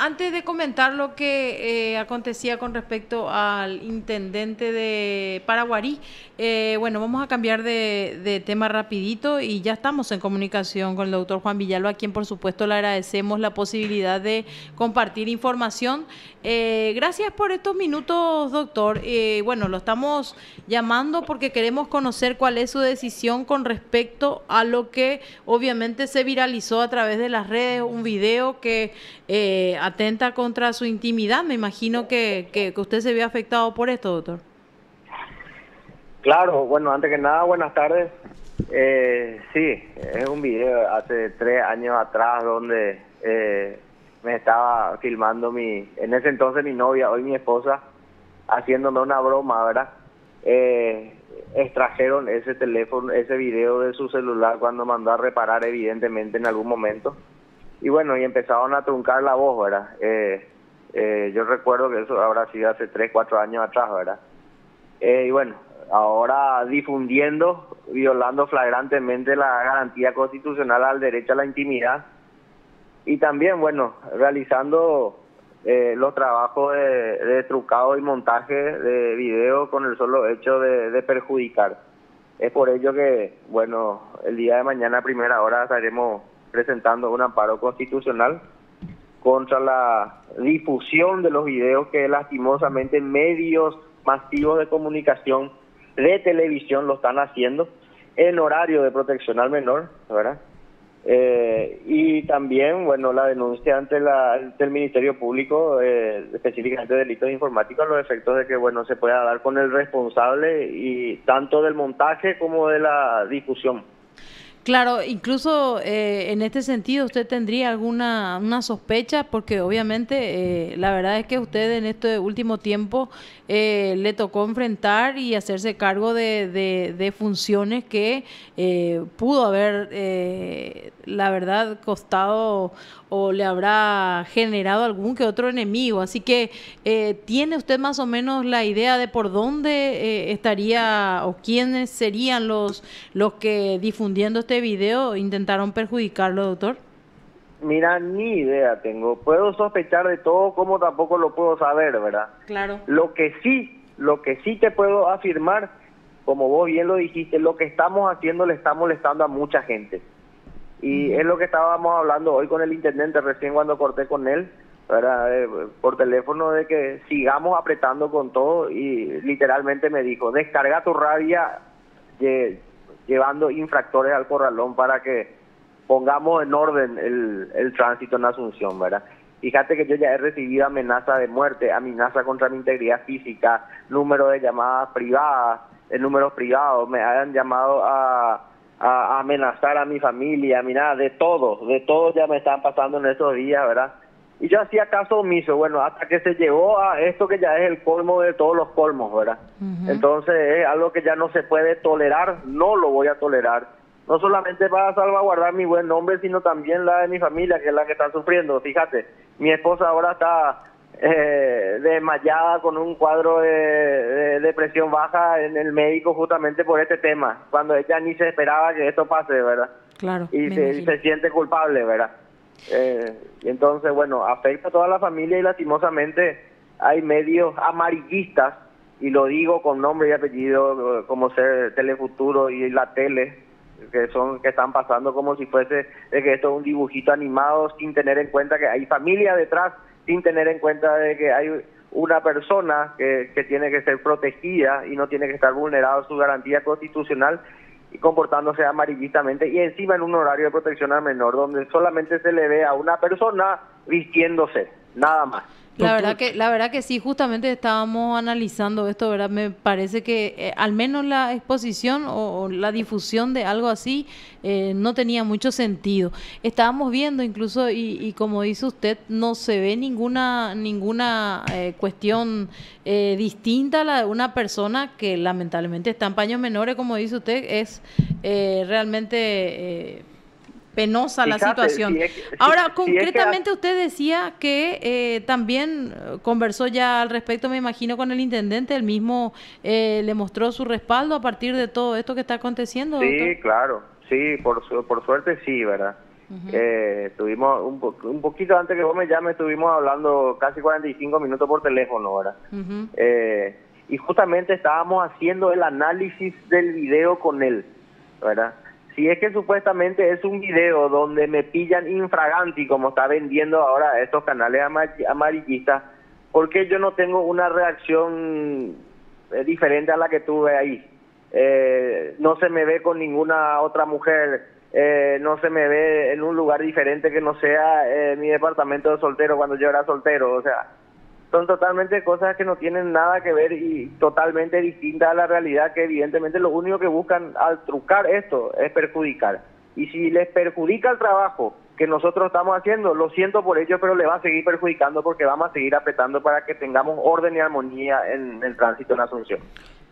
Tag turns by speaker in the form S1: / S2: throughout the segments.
S1: antes de comentar lo que eh, acontecía con respecto al intendente de Paraguarí, eh, bueno, vamos a cambiar de, tema rapidito y ya estamos en comunicación con el doctor Juan Villalba, a quien por supuesto le agradecemos la posibilidad de compartir información. Eh, gracias por estos minutos, doctor. bueno, lo estamos llamando porque queremos conocer cuál es su decisión con respecto a lo que obviamente se viralizó a través de las redes, un video que eh, atenta contra su intimidad. Me imagino que, que, usted se vio afectado por esto, doctor.
S2: Claro, bueno, antes que nada, buenas tardes. Eh, sí, es un video hace tres años atrás donde eh, me estaba filmando mi, en ese entonces mi novia, hoy mi esposa, haciéndome una broma, ¿verdad? Eh, extrajeron ese teléfono, ese video de su celular cuando mandó a reparar evidentemente en algún momento. Y bueno, y empezaron a truncar la voz, ¿verdad? Eh, eh, yo recuerdo que eso habrá sido hace 3, 4 años atrás, ¿verdad? Eh, y bueno, ahora difundiendo, violando flagrantemente la garantía constitucional al derecho a la intimidad. Y también, bueno, realizando eh, los trabajos de, trucado y montaje de video con el solo hecho de, perjudicar. Es por ello que, bueno, el día de mañana a primera hora estaremos presentando un amparo constitucional contra la difusión de los videos que lastimosamente medios masivos de comunicación de televisión lo están haciendo en horario de protección al menor, ¿verdad? Eh, y también, bueno, la denuncia ante, la, el Ministerio Público, eh, específicamente de delitos informáticos, los efectos de que, bueno, se pueda dar con el responsable y tanto del montaje como de la difusión.
S1: Claro, incluso eh, en este sentido usted tendría alguna una sospecha porque obviamente eh, la verdad es que usted en este último tiempo eh, le tocó enfrentar y hacerse cargo de, de, funciones que pudo haber, la verdad, costado o le habrá generado algún que otro enemigo. Así que, ¿tiene usted más o menos la idea de por dónde estaría o quiénes serían los, los que difundiendo este video intentaron perjudicarlo, doctor?
S2: Mira, ni idea tengo. Puedo sospechar de todo, como tampoco lo puedo saber, ¿verdad?
S1: Claro.
S2: Lo que sí, lo que sí te puedo afirmar, como vos bien lo dijiste, lo que estamos haciendo le está molestando a mucha gente. Y es lo que estábamos hablando hoy con el intendente recién cuando corté con él, ¿verdad? Eh, por teléfono, de que sigamos apretando con todo y literalmente me dijo, descarga tu rabia, llevando infractores al corralón para que pongamos en orden el, el tránsito en Asunción, ¿verdad? Fíjate que yo ya he recibido amenaza de muerte, amenaza contra mi integridad física, número de llamadas privadas, números privados, me hayan llamado a, a, amenazar a mi familia, mira, de todo, de todo ya me están pasando en estos días, ¿verdad? Y yo hacía caso omiso, bueno, hasta que se llegó a esto que ya es el colmo de todos los colmos, ¿verdad? Entonces es algo que ya no se puede tolerar, no lo voy a tolerar. No solamente para salvaguardar mi buen nombre, sino también la de mi familia, que es la que está sufriendo. Fíjate, mi esposa ahora está eh, desmayada con un cuadro de, depresión baja en el médico justamente por este tema, cuando ella ni se esperaba que esto pase, ¿verdad?
S1: Claro.
S2: Y se, se siente culpable, ¿verdad? Eh, y entonces, bueno, afecta a toda la familia y lastimosamente hay medios amarillistas, y lo digo con nombre y apellido, como ser Telefuturo y la tele, que son que están pasando como si fuese de que esto es un dibujito animado sin tener en cuenta que hay familia detrás, sin tener en cuenta de que hay una persona que, que tiene que ser protegida y no tiene que estar vulnerado su garantía constitucional y comportándose amarillistamente y encima en un horario de protección al menor donde solamente se le ve a una persona vistiéndose, nada más.
S1: La verdad que la verdad que sí, justamente estábamos analizando esto, ¿verdad? Me parece que eh, al menos la exposición o, la difusión de algo así eh, no tenía mucho sentido. Estábamos viendo incluso y, como dice usted, no se ve ninguna ninguna eh, cuestión distinta a la de una persona que lamentablemente está en paños menores, como dice usted, es realmente penosa la situación. Ahora, concretamente usted decía que eh, también conversó ya al respecto, me imagino, con el intendente, el mismo eh, le mostró su respaldo a partir de todo esto que está aconteciendo.
S2: Sí, claro, sí, por, por suerte sí, ¿verdad? eh, estuvimos un, un, poquito antes que vos me llames, estuvimos hablando casi 45 minutos por teléfono, ¿verdad? eh, y justamente estábamos haciendo el análisis del video con él, ¿verdad? Si es que supuestamente es un video donde me pillan infraganti, como está vendiendo ahora estos canales amarillistas, ¿por qué yo no tengo una reacción eh, diferente a la que tuve ahí? Eh, no se me ve con ninguna otra mujer, eh, no se me ve en un lugar diferente que no sea eh, mi departamento de soltero cuando yo era soltero, o sea, son totalmente cosas que no tienen nada que ver y totalmente distintas a la realidad que evidentemente lo único que buscan al trucar esto es perjudicar. Y si les perjudica el trabajo que nosotros estamos haciendo, lo siento por ello, pero le va a seguir perjudicando porque vamos a seguir apretando para que tengamos orden y armonía en el tránsito en Asunción.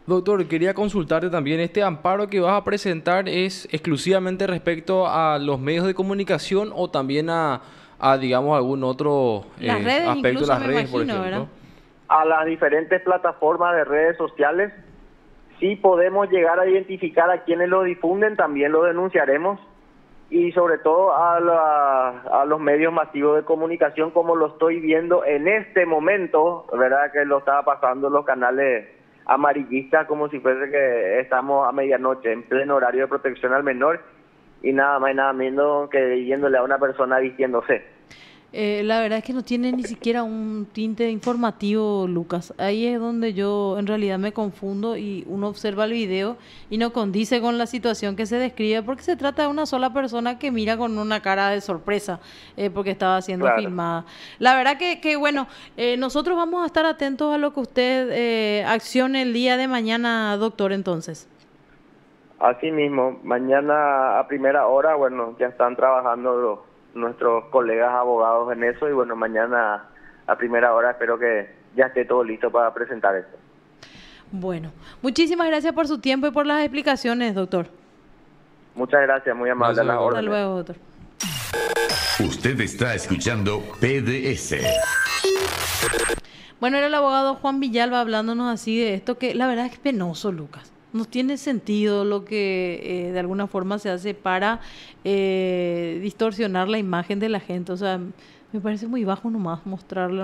S3: Doctor, quería consultarte también, ¿este amparo que vas a presentar es exclusivamente respecto a los medios de comunicación o también a, a digamos, algún otro
S1: eh, aspecto de las redes, por ejemplo?
S2: A las diferentes plataformas de redes sociales, si podemos llegar a identificar a quienes lo difunden, también lo denunciaremos y sobre todo a, la, a los medios masivos de comunicación como lo estoy viendo en este momento, ¿verdad? Que lo estaba pasando los canales amarillista como si fuese que estamos a medianoche en pleno horario de protección al menor y nada más y nada menos que yéndole a una persona vistiéndose.
S1: Eh, la verdad es que no tiene ni siquiera un tinte informativo, Lucas. Ahí es donde yo en realidad me confundo y uno observa el video y no condice con la situación que se describe porque se trata de una sola persona que mira con una cara de sorpresa eh, porque estaba siendo filmada. La verdad que, que bueno, eh, nosotros vamos a estar atentos a lo que usted accione el día de mañana, doctor, entonces.
S2: Así mismo, mañana a primera hora, bueno, ya están trabajando los nuestros colegas abogados en eso y bueno, mañana a primera hora espero que ya esté todo listo para presentar esto.
S1: Bueno, muchísimas gracias por su tiempo y por las explicaciones, doctor.
S2: Muchas gracias, muy amable.
S1: Hasta luego, doctor.
S4: Usted está escuchando PDS.
S1: Bueno, era el abogado Juan Villalba hablándonos así de esto que la verdad es penoso, Lucas no tiene sentido lo que eh, de alguna forma se hace para eh, distorsionar la imagen de la gente. O sea, me parece muy bajo nomás mostrarlo.